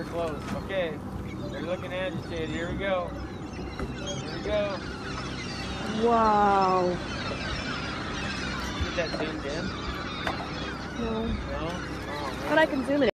They're close. Okay. They're looking agitated. Here we go. Here we go. Wow. Get that zoomed in. No. No? Oh, But I can zoom it